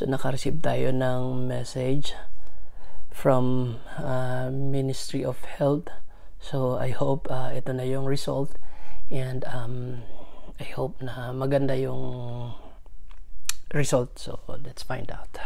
So naka-receive tayo ng message from uh, Ministry of Health. So I hope uh, ito na yung result and um, I hope na maganda yung result. So let's find out.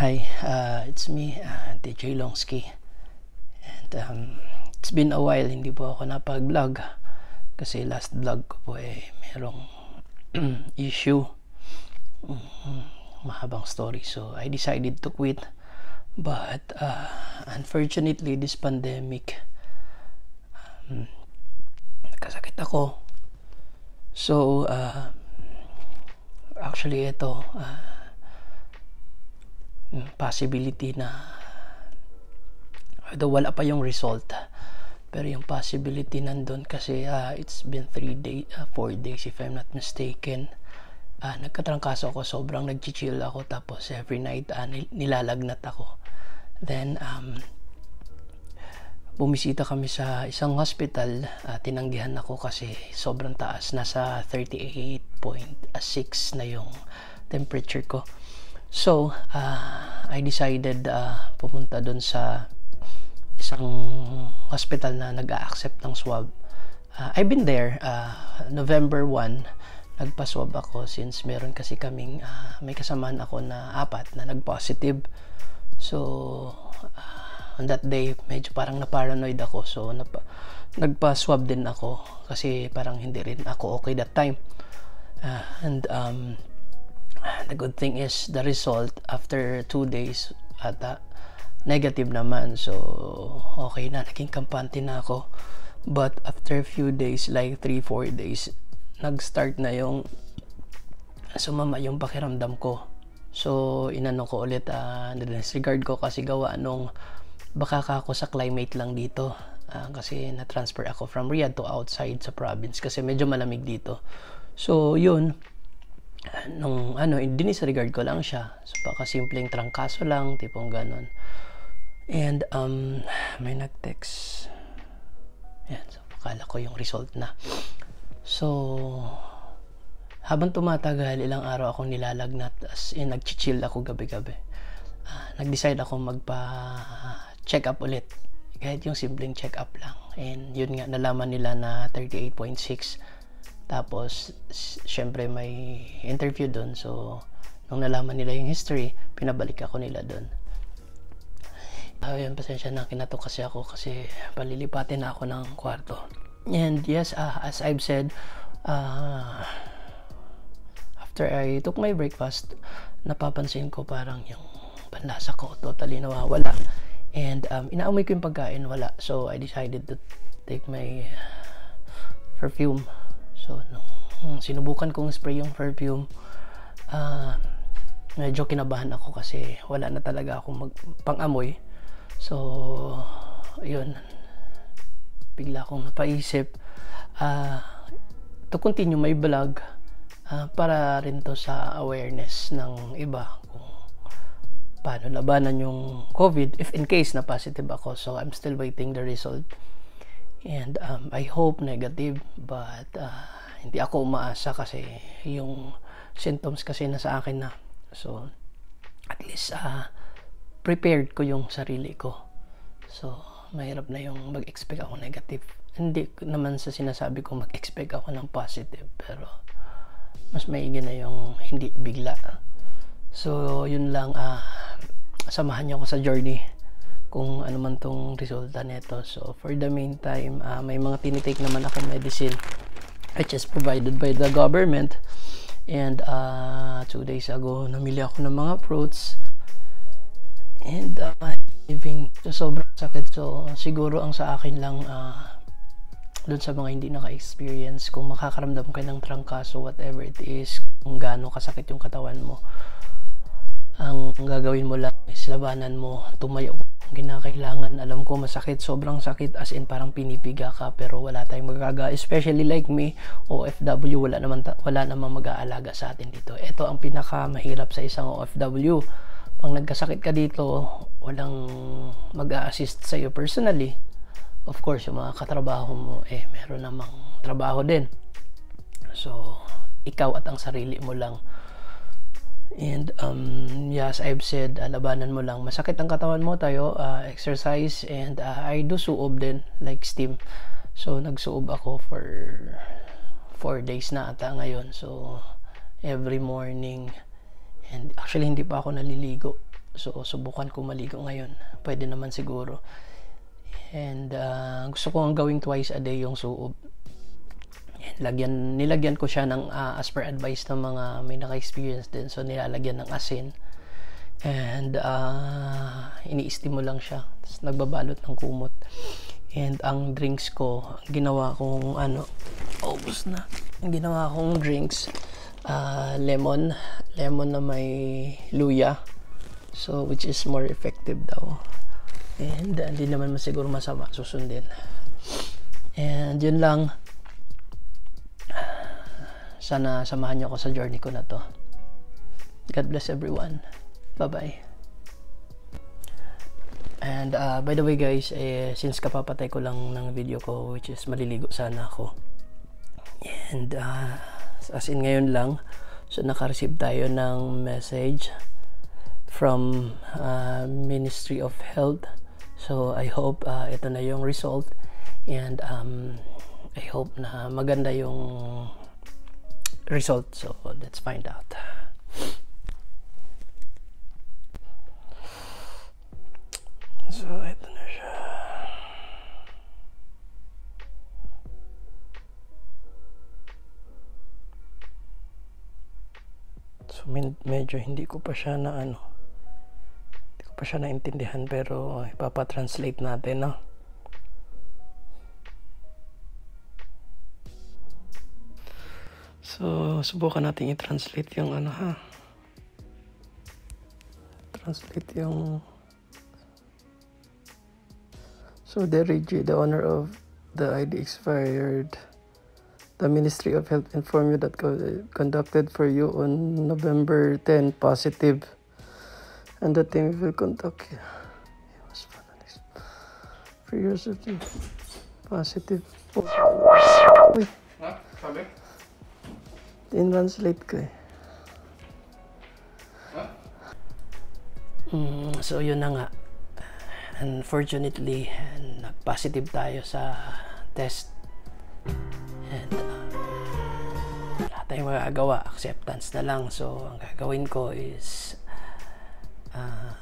Hi, uh, it's me, uh, DJ Longsky. And um, it's been a while, hindi po ako napag-vlog. Kasi last vlog ko po eh, merong issue. Mm, mahabang story. So, I decided to quit. But, uh, unfortunately, this pandemic, um, nagkasakit ako. So, uh, actually, ito, uh, possibility na although wala pa yung result pero yung possibility nandun kasi uh, it's been 3 days, uh, 4 days if I'm not mistaken. Uh, nagkatrangkaso ako sobrang nag-chill ako tapos every night uh, nilalagnat ako. Then um, bumisita kami sa isang hospital uh, tinanggihan ako kasi sobrang taas nasa 38.6 na yung temperature ko So, uh, I decided uh, pumunta doon sa isang hospital na nag-a-accept ng swab. Uh, I've been there uh, November 1 nagpa-swab ako since meron kasi kaming uh, may kasamaan ako na apat na nag-positive. So, uh, on that day, medyo parang na-paranoid ako. So, napa, nagpa-swab din ako kasi parang hindi rin ako okay that time. Uh, and um, the good thing is the result after 2 days at uh, negative naman. So okay na. Naging kampante na ako. But after few days like 3-4 days nag-start na yung sumama yung pakiramdam ko. So inano ko ulit uh, disregard ko kasi gawa nung baka ka ako sa climate lang dito. Uh, kasi na-transfer ako from Riyadh to outside sa province kasi medyo malamig dito. So yun nung ano, dinisregard ko lang siya. So, baka simpleng trangkaso lang, tipong ganon. And, um, may nag-text. Yan, so, akala ko yung result na. So, habang tumatagal, ilang araw akong nilalagnat, as in, nag-chill ako gabi-gabi. Uh, nag-decide ako magpa-check up ulit. Kahit yung simpleng check up lang. And, yun nga, nalaman nila na 38.6 tapos, syempre may interview doon. So, nung nalaman nila yung history, pinabalik ako nila doon. Ayun, pasensya na, kinato kasi ako kasi palilipatin na ako ng kwarto. And yes, uh, as I've said, uh, after I took my breakfast, napapansin ko parang yung panlasa ko totally nawawala. And um, inaamoy ko yung pagkain, wala. So, I decided to take my perfume So, nung sinubukan kong spray yung perfume, uh, medyo kinabahan ako kasi wala na talaga akong mag pang-amoy. So, yun. Bigla akong napaisip uh, to continue my vlog uh, para rin to sa awareness ng iba kung paano labanan yung COVID if in case na positive ako. So, I'm still waiting the result. And um, I hope negative but uh, hindi ako umaasa kasi yung symptoms kasi na sa akin na. So at least uh, prepared ko yung sarili ko. So mahirap na yung mag-expect ako negative. Hindi naman sa sinasabi ko mag-expect ako ng positive pero mas maigi na yung hindi bigla. So yun lang uh, samahan niyo ako sa journey kung ano man tong resulta nito. So for the meantime uh, may mga tinitake naman ako medicine which is provided by the government. And uh, two days ago namili ako ng mga fruits. And uh, living so sobrang sakit. So siguro ang sa akin lang uh, dun sa mga hindi naka-experience kung makakaramdam ka ng trangkaso whatever it is kung gaano kasakit yung katawan mo ang gagawin mo lang is labanan mo tumayo ginakailangan. Alam ko masakit, sobrang sakit as in parang pinipiga ka pero wala tayong magagawa. Especially like me, OFW, wala naman, wala naman mag-aalaga sa atin dito. Ito ang pinaka mahirap sa isang OFW. Pag nagkasakit ka dito, walang mag-a-assist sa iyo personally. Of course, yung mga katrabaho mo, eh, meron namang trabaho din. So, ikaw at ang sarili mo lang And um, yes, I've said, uh, labanan mo lang. Masakit ang katawan mo tayo, uh, exercise, and uh, I do suob din, like steam. So, nagsuob ako for 4 days na ata ngayon. So, every morning. And actually, hindi pa ako naliligo. So, subukan ko maligo ngayon. Pwede naman siguro. And uh, gusto ko ang gawing twice a day yung suob lagyan nilagyan ko siya ng uh, as per advice ng mga may naka-experience din. So nilalagyan ng asin. And uh, ini-steam mo lang siya. Tapos nagbabalot ng kumot. And ang drinks ko ginawa kong ano obos na. Ang ginawa kong drinks uh, lemon. Lemon na may luya. So which is more effective daw. And hindi naman siguro masama. Susundin and yun lang sana samahan niyo ako sa journey ko na to. God bless everyone. Bye-bye. And uh, by the way guys, eh, since kapapatay ko lang ng video ko which is maliligo sana ako. And uh, as in ngayon lang, so naka-receive tayo ng message from uh, Ministry of Health. So I hope uh, ito na yung result and um, I hope na maganda yung result. So let's find out. So ito na siya. So medyo hindi ko pa siya na ano hindi ko pa siya naintindihan pero ipapa-translate natin no. So, subukan natin i-translate yung ano ha. Translate yung... So, Derigi, the owner of the ID expired. The Ministry of Health informed you that co conducted for you on November 10 positive. And the team will conduct you. For years of positive. Wait. Ha? Sabi? In-translate ko eh. Mm, so yun na nga. Unfortunately, nag-positive tayo sa test. And uh, wala tayong magagawa. Acceptance na lang. So ang gagawin ko is uh,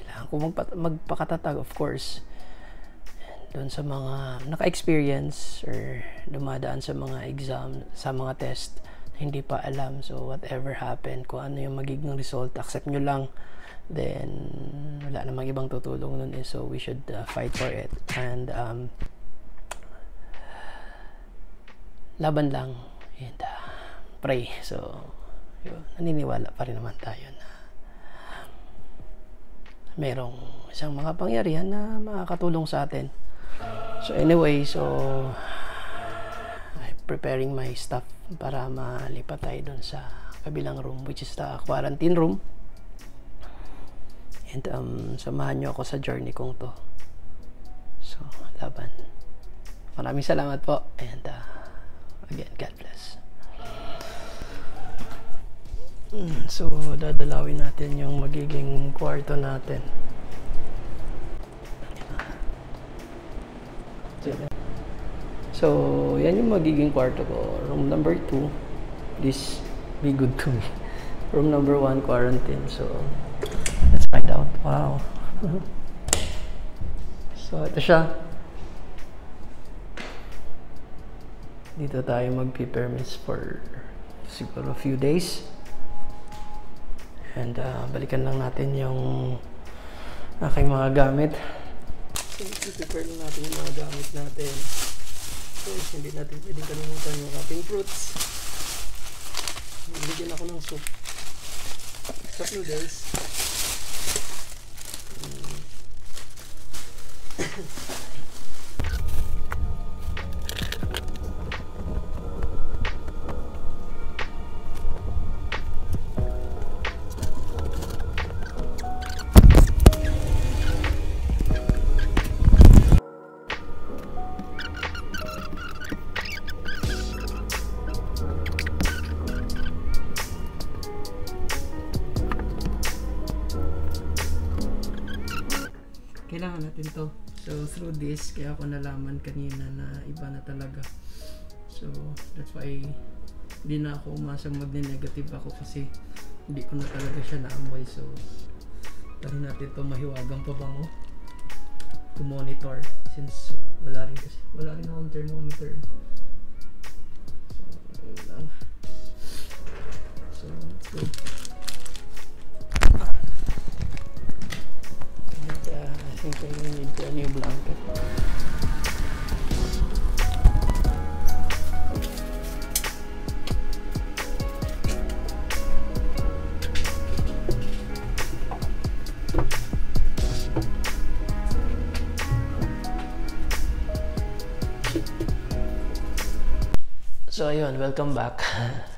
kailangan ko magpa- magpakatatag of course doon sa mga naka-experience or dumadaan sa mga exam, sa mga test na hindi pa alam. So, whatever happened, kung ano yung magiging result, accept nyo lang. Then, wala namang ibang tutulong nun eh. So, we should uh, fight for it. And, um, laban lang. And, uh, pray. So, yun, naniniwala pa rin naman tayo na merong isang mga pangyarihan na makakatulong sa atin So anyway, so I'm preparing my stuff para malipat tayo dun sa kabilang room which is the quarantine room. And um, samahan nyo ako sa journey kong to. So, laban. Maraming salamat po. And uh, again, God bless. Hmm, so, dadalawin natin yung magiging kwarto natin. So, yan yung magiging kwarto ko. Room number 2. Please be good to me. Room number 1, quarantine. So, let's find out. Wow. so, ito siya. Dito tayo mag-permis for siguro a few days. And uh, balikan lang natin yung aking mga gamit. So, prepare natin yung mga gamit natin fruits. Hindi natin pwedeng kalimutan yung ating fruits. Nilagyan ako ng soup. Sa noodles. Mm. Natin to. So, through this, kaya ako nalaman kanina na iba na talaga. So, that's why hindi na ako umasa magne-negative ako kasi hindi ko na talaga siya naamoy. So, tari natin to mahiwagang pabango to monitor since wala rin kasi wala rin akong thermometer. So, lang. So, let's go. Uh, think I need a new blanket. So ayun, welcome back.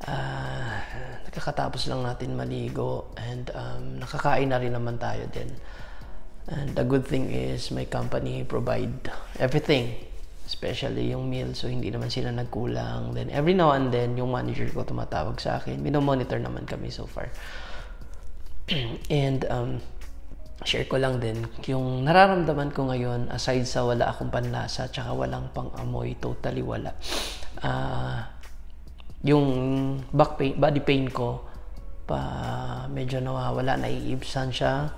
Ah, nakakatapos lang natin maligo and um, nakakain na rin naman tayo din. And the good thing is my company provide everything, especially yung meal so hindi naman sila nagkulang. Then every now and then yung manager ko tumatawag sa akin. Minomonitor naman kami so far. and um, share ko lang din yung nararamdaman ko ngayon aside sa wala akong panlasa tsaka walang pang-amoy, totally wala. Ah yung back pain, body pain ko pa medyo nawawala, naiibsan siya.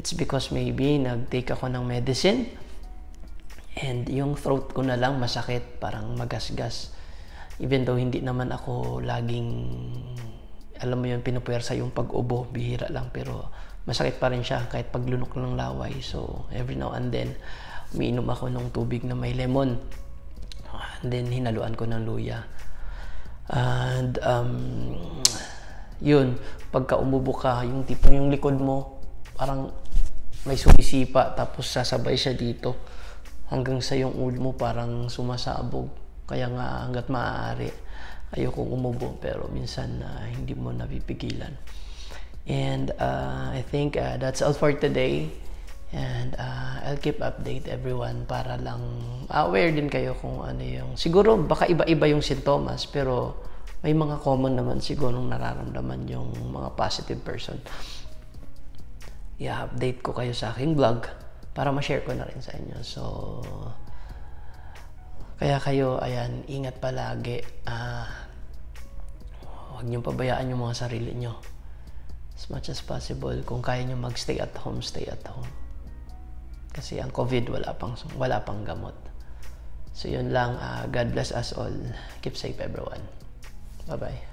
It's because maybe nag-take ako ng medicine and yung throat ko na lang masakit, parang magasgas. Even though hindi naman ako laging alam mo yun, pinupersa yung pag-ubo, bihira lang, pero masakit pa rin siya kahit paglunok ng laway. So, every now and then, umiinom ako ng tubig na may lemon. And then, hinaluan ko ng luya. And, um, yun, pagka umubo ka, yung tipo yung likod mo, parang may sumisipa, tapos sasabay siya dito. Hanggang sa yung ulo mo parang sumasabog. Kaya nga, hanggat maaari, ayokong umubo, pero minsan uh, hindi mo napipigilan. And uh, I think uh, that's all for today. And uh, I'll keep update everyone para lang aware din kayo kung ano yung... Siguro baka iba-iba yung sintomas pero may mga common naman siguro nararamdaman yung mga positive person. I-update ko kayo sa aking vlog para ma-share ko na rin sa inyo. So, kaya kayo, ayan, ingat palagi. Uh, huwag niyong pabayaan yung mga sarili niyo. As much as possible, kung kaya niyo magstay at home, stay at home. Kasi ang COVID, wala pang, wala pang gamot. So yun lang, uh, God bless us all. Keep safe everyone. Bye-bye.